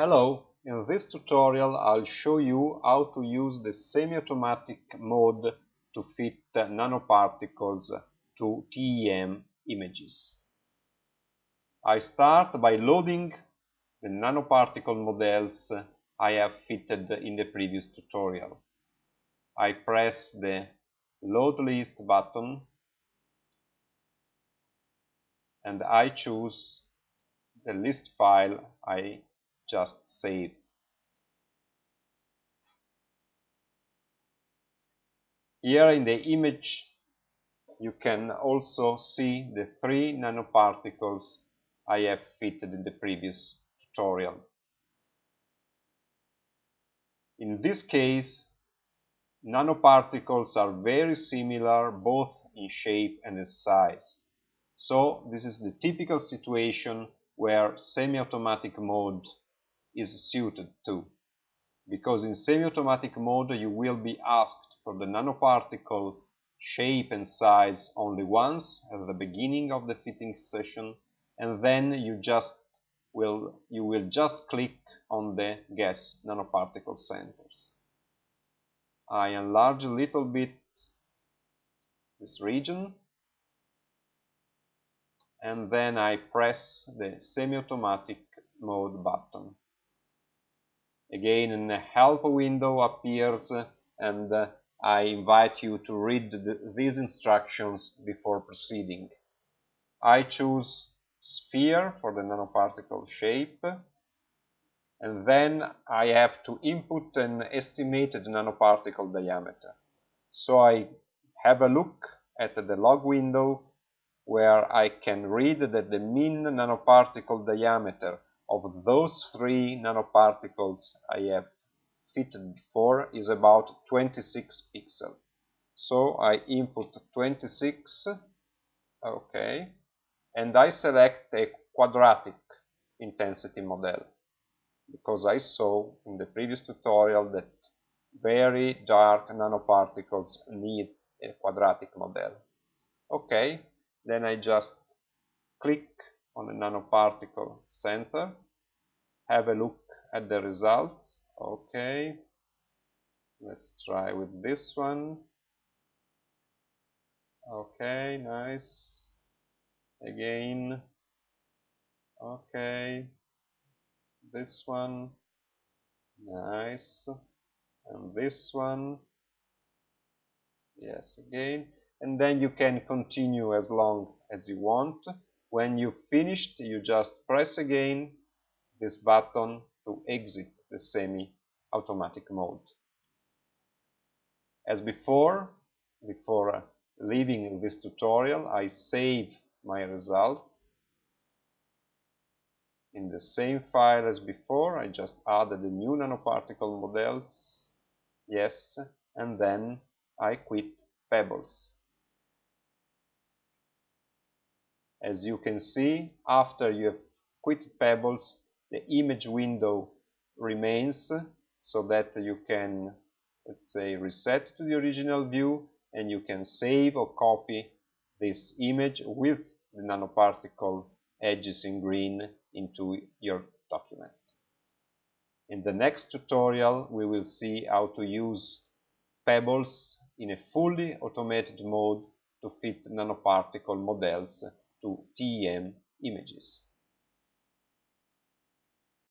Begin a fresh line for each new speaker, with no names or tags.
Hello, in this tutorial I'll show you how to use the semi-automatic mode to fit nanoparticles to TEM images. I start by loading the nanoparticle models I have fitted in the previous tutorial. I press the load list button and I choose the list file I just saved. Here in the image you can also see the three nanoparticles I have fitted in the previous tutorial. In this case, nanoparticles are very similar both in shape and in size. So this is the typical situation where semi-automatic mode is suited to. Because in semi-automatic mode you will be asked for the nanoparticle shape and size only once at the beginning of the fitting session and then you just will you will just click on the guess nanoparticle centers. I enlarge a little bit this region and then I press the semi-automatic mode button. Again, a help window appears and I invite you to read the, these instructions before proceeding. I choose sphere for the nanoparticle shape and then I have to input an estimated nanoparticle diameter. So I have a look at the log window where I can read that the mean nanoparticle diameter of those three nanoparticles I have fitted before is about 26 pixels. So I input 26, okay, and I select a quadratic intensity model because I saw in the previous tutorial that very dark nanoparticles need a quadratic model. Okay, then I just click on the nanoparticle center. Have a look at the results. Okay. Let's try with this one. Okay nice. Again. Okay. This one. Nice. And this one. Yes again. And then you can continue as long as you want when you finished, you just press again this button to exit the semi-automatic mode. As before, before uh, leaving this tutorial, I save my results in the same file as before. I just added the new nanoparticle models, yes, and then I quit Pebbles. As you can see, after you have quit Pebbles, the image window remains so that you can, let's say, reset to the original view and you can save or copy this image with the nanoparticle edges in green into your document. In the next tutorial, we will see how to use Pebbles in a fully automated mode to fit nanoparticle models to TEM images.